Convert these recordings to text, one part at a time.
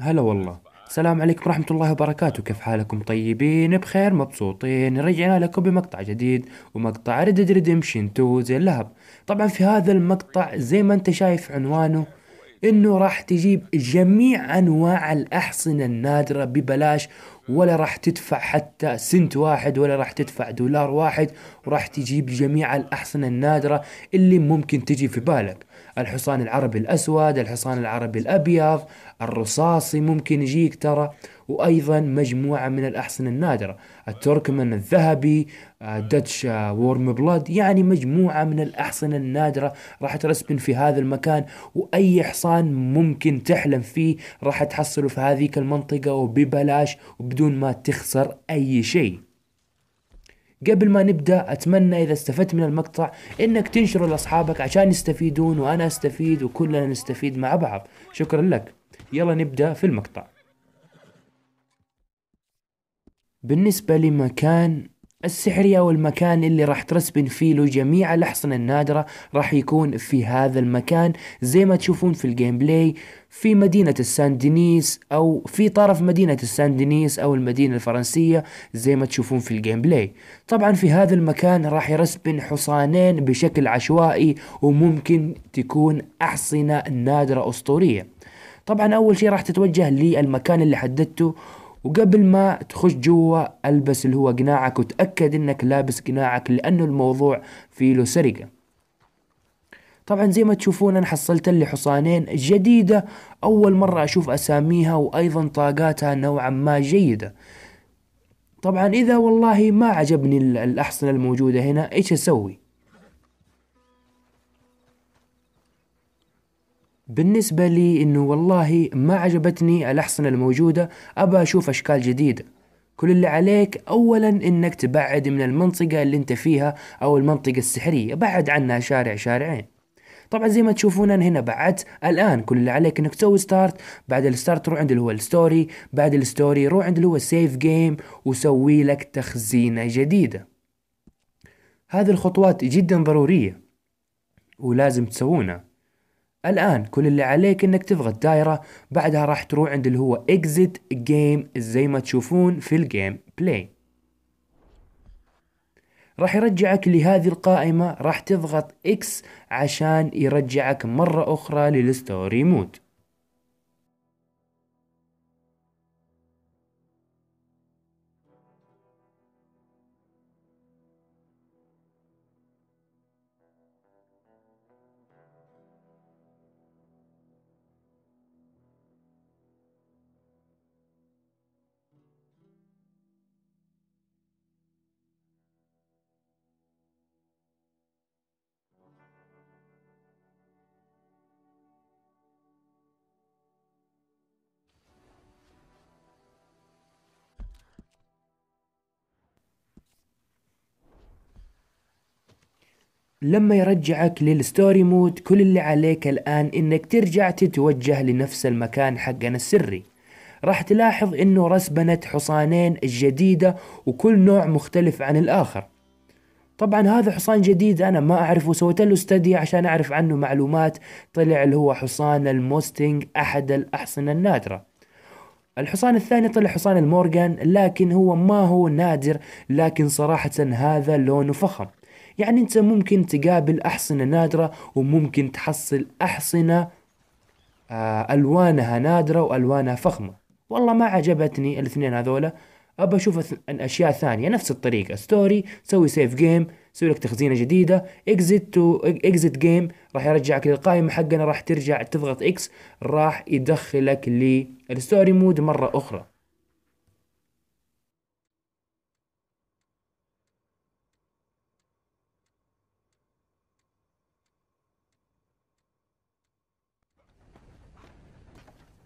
هلا والله. السلام عليكم ورحمة الله وبركاته. كيف حالكم؟ طيبين؟ بخير مبسوطين. رجعنا لكم بمقطع جديد ومقطع Red Dead Redemption 2 زي اللهب. طبعا في هذا المقطع زي ما أنت شايف عنوانه إنه راح تجيب جميع أنواع الأحصنة النادرة ببلاش ولا راح تدفع حتى سنت واحد ولا راح تدفع دولار واحد وراح تجيب جميع الأحصنة النادرة اللي ممكن تجي في بالك. الحصان العربي الأسود الحصان العربي الأبيض الرصاصي ممكن يجيك ترى وأيضا مجموعة من الاحصنة النادرة التركمان الذهبي داتش وورم بلاد يعني مجموعة من الأحصنة النادرة راح ترسبن في هذا المكان وأي حصان ممكن تحلم فيه راح تحصله في هذيك المنطقة وببلاش وبدون ما تخسر أي شيء. قبل ما نبدأ أتمنى إذا استفدت من المقطع إنك تنشره لأصحابك عشان يستفيدون وأنا أستفيد وكلنا نستفيد مع بعض. شكرا لك. يلا نبدأ في المقطع. بالنسبة لمكان السحري أو المكان اللي راح ترسبن فيه له جميع الأحصنة النادرة راح يكون في هذا المكان. زي ما تشوفون في ال gameplay في مدينة السان دينيس أو في طرف مدينة السان دينيس أو المدينة الفرنسية زي ما تشوفون في ال gameplay. طبعا في هذا المكان راح يرسبن حصانين بشكل عشوائي وممكن تكون أحصنة نادرة أسطورية. طبعا أول شي راح تتوجه للمكان اللي حددته وقبل ما تخش جوا البس اللي هو قناعك وتأكد إنك لابس قناعك لأنه الموضوع فيه له سرقة. طبعا زي ما تشوفون أنا حصلت لي حصانين جديدة أول مرة أشوف أساميها وأيضا طاقاتها نوعا ما جيدة. طبعا إذا والله ما عجبني الأحصنة الموجودة هنا إيش أسوي؟ بالنسبة لي إنه والله ما عجبتني الأحصنة الموجودة أبى أشوف أشكال جديدة. كل اللي عليك اولا إنك تبعد من المنطقة اللي أنت فيها أو المنطقة السحرية بعد عنها شارع شارعين. طبعا زي ما تشوفون أنا هنا بعدت الآن كل اللي عليك إنك تسوي ستارت بعد ال start تروح عند اللي هو ال story بعد ال story روح عند اللي هو save game وسوي لك تخزينة جديدة. هذه الخطوات جدا ضرورية ولازم تسوونها. الآن كل اللي عليك إنك تضغط دايرة بعدها راح تروح عند اللي هو exit game زي ما تشوفون في ال gameplay راح يرجعك لهذه القائمة راح تضغط X عشان يرجعك مرة أخرى للستوري مود. لما يرجعك لل story mode كل اللي عليك الآن إنك ترجع تتوجه لنفس المكان حقنا السري. راح تلاحظ إنه respawnت حصانين جديدة وكل نوع مختلف عن الآخر. طبعا هذا حصان جديد أنا ما أعرفه سويت له study عشان أعرف عنه معلومات. طلع اللي هو حصان ال Mustang أحد الأحصنة النادرة. الحصان الثاني طلع حصان ال Morgan لكن هو ما هو نادر لكن صراحة هذا لونه فخم. يعني انت ممكن تقابل أحصنة نادرة وممكن تحصل أحصنة آه ألوانها نادرة وألوانها فخمة. والله ما عجبتني الاثنين هذولا. أبى أشوف أشياء ثانية نفس الطريقة. story سوي save game سوي لك تخزينة جديدة. exit to exit game راح يرجعك للقائمة حقنا راح ترجع تضغط X راح يدخلك لل story mode مرة أخرى.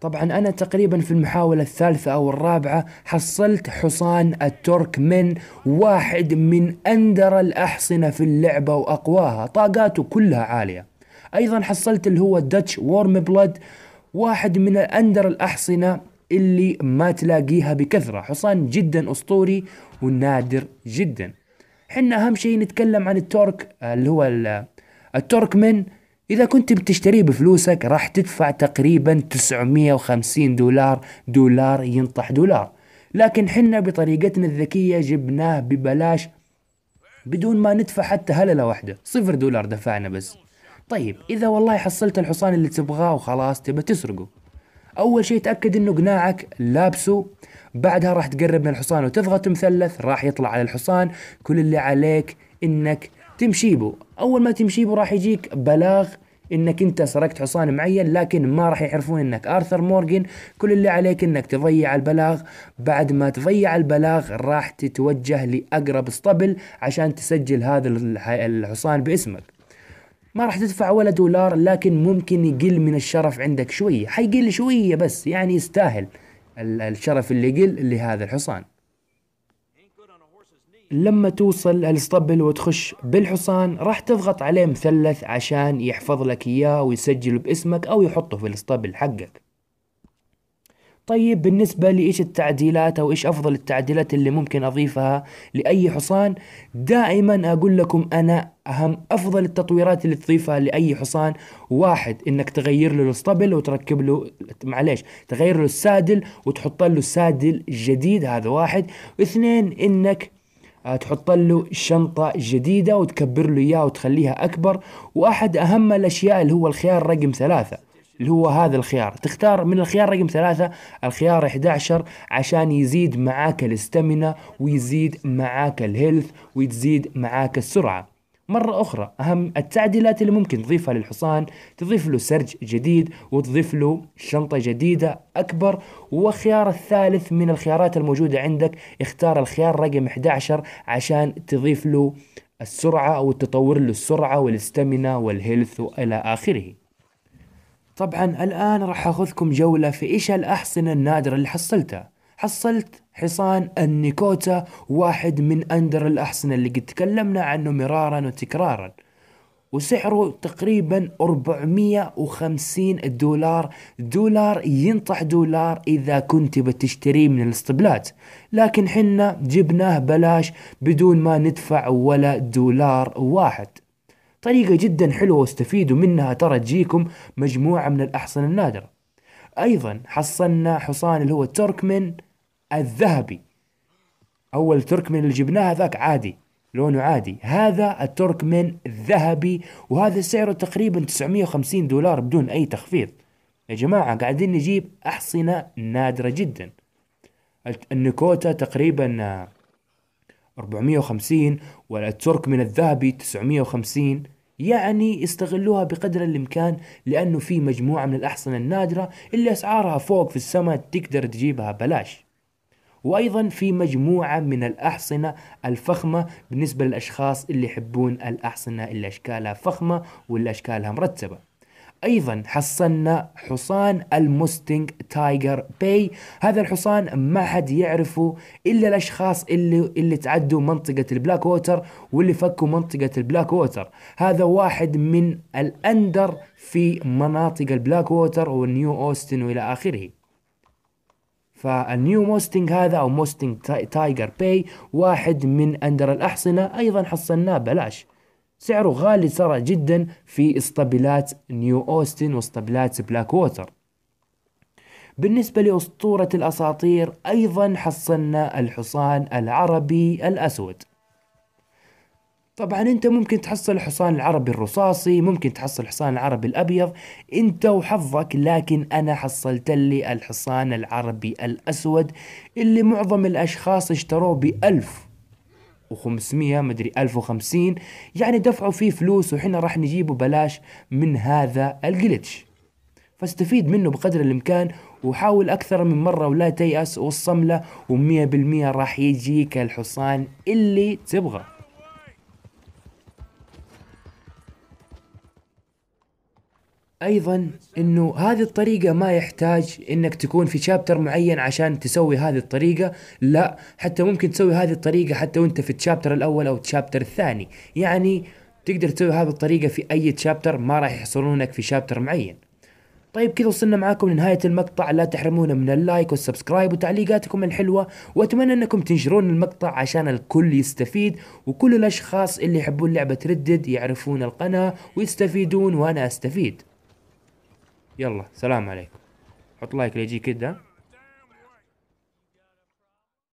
طبعا أنا تقريبا في المحاولة الثالثة أو الرابعة حصلت حصان التركمن واحد من أندر الأحصنة في اللعبة وأقواها. طاقاته كلها عالية. أيضا حصلت اللي هو ال Dutch Warmblood واحد من اندر الأحصنة اللي ما تلاقيها بكثرة. حصان جدا أسطوري ونادر جدا. حنا أهم شيء نتكلم عن التورك اللي هو التورك من إذا كنت بتشتريه بفلوسك راح تدفع تقريبا 950 دولار دولار ينطح دولار. لكن حنا بطريقتنا الذكية جبناه ببلاش بدون ما ندفع حتى هللة واحدة. صفر دولار دفعنا بس. طيب إذا والله حصلت الحصان اللي تبغاه وخلاص تبى تسرقه. أول شيء تأكد إنه قناعك لابسه. بعدها راح تقرب من الحصان وتضغط مثلث راح يطلع على الحصان. كل اللي عليك إنك تمشي به أول ما تمشي به راح يجيك بلاغ إنك أنت سرقت حصان معين لكن ما راح يعرفون إنك آرثر مورجن كل اللي عليك إنك تضيع البلاغ. بعد ما تضيع البلاغ راح تتوجه لأقرب اسطبل عشان تسجل هذا الحصان باسمك. ما راح تدفع ولا دولار لكن ممكن يقل من الشرف عندك شوية. حيقل شوية بس يعني يستاهل الشرف اللي يقل لهذا الحصان. لما توصل الاسطبل وتخش بالحصان راح تضغط عليه مثلث عشان يحفظ لك إياه ويسجله باسمك أو يحطه في الاسطبل حقك. طيب بالنسبة لإيش التعديلات أو إيش أفضل التعديلات اللي ممكن أضيفها لأي حصان دائما أقول لكم أنا أهم أفضل التطويرات اللي تضيفها لأي حصان. واحد إنك تغير له الاسطبل وتركب له معليش تغير له السادل وتحط له سادل جديد هذا واحد. واثنين إنك تحط له شنطة جديدة وتكبر له إياها وتخليها أكبر. وأحد أهم الأشياء اللي هو الخيار رقم ثلاثة اللي هو هذا الخيار. تختار من الخيار رقم ثلاثة الخيار 11 عشان يزيد معاك الاستامينا ويزيد معاك الهيلث ويزيد معاك السرعة. مرة أخرى. أهم التعديلات اللي ممكن تضيفها للحصان تضيف له سرج جديد وتضيف له شنطة جديدة أكبر. والخيار الثالث من الخيارات الموجودة عندك اختار الخيار رقم 11 عشان تضيف له السرعة أو تطور له السرعة وال stamina وال health وإلى آخره. طبعا الآن راح أخذكم جولة في إيش الأحصنة النادرة اللي حصلتها. حصلت حصان ال Nokota واحد من أندر الأحصنة اللي قد تكلمنا عنه مرارا وتكرارا. وسعره تقريبا 450 دولار. دولار ينطح دولار إذا كنت بتشتريه من الاسطبلات لكن حنا جبناه بلاش بدون ما ندفع ولا دولار واحد. طريقة جدا حلوة واستفيدوا منها ترى تجيكم مجموعة من الأحصنة النادرة. أيضا حصلنا حصان اللي هو تركمن. الذهبي. أول تركمن اللي جبناه ذاك عادي لونه عادي. هذا التركمن الذهبي وهذا سعره تقريبا 950 دولار بدون أي تخفيض. يا جماعة قاعدين نجيب أحصنة نادرة جدا. النكوتا تقريبا 450 والتركمن الذهبي 950 يعني استغلوها بقدر الإمكان لأنه في مجموعة من الأحصنة النادرة اللي أسعارها فوق في السماء تقدر تجيبها بلاش وأيضا في مجموعة من الأحصنة الفخمة بالنسبة للأشخاص اللي يحبون الأحصنة اللي أشكالها فخمة واللي أشكالها مرتبة. أيضا حصلنا حصان ال Mustang tiger bay. هذا الحصان ما حد يعرفه إلا الأشخاص اللي اللي تعدوا منطقة البلاك ووتر واللي فكوا منطقة البلاك ووتر. هذا واحد من الأندر في مناطق ال Blackwater وال New Austin وإلى آخره. فال new Mustang هذا أو Mustang tiger bay واحد من أندر الأحصنة أيضا حصلناه بلاش. سعره غالي ترى جدا في اسطبلات New Austin واسطبلات بلاك ووتر. بالنسبة لأسطورة الأساطير أيضا حصلنا الحصان العربي الأسود. طبعا أنت ممكن تحصل الحصان العربي الرصاصي ممكن تحصل الحصان العربي الأبيض أنت وحظك لكن أنا حصلت لي الحصان العربي الأسود اللي معظم الأشخاص اشتروه بألف و500 مدري 1050 يعني دفعوا فيه فلوس وحنا راح نجيبه بلاش من هذا الجلتش. فاستفيد منه بقدر الإمكان وحاول أكثر من مرة ولا تيأس والصملة ومية بالمية راح يجيك الحصان اللي تبغى. أيضا إنه هذه الطريقة ما يحتاج إنك تكون في chapter معين عشان تسوي هذه الطريقة. لا حتى ممكن تسوي هذه الطريقة حتى وأنت في ال chapter الأول أو ال chapter الثاني. يعني تقدر تسوي هذه الطريقة في أي chapter ما راح يحصرونك في chapter معين. طيب كذا وصلنا معاكم لنهاية المقطع. لا تحرمونا من ال like وال subscribe وتعليقاتكم الحلوة. وأتمنى أنكم تنشرون المقطع عشان الكل يستفيد وكل الأشخاص اللي يحبون لعبة ردد يعرفون القناة ويستفيدون وأنا أستفيد. يلا سلام عليكم. حط لايك ليجي كده.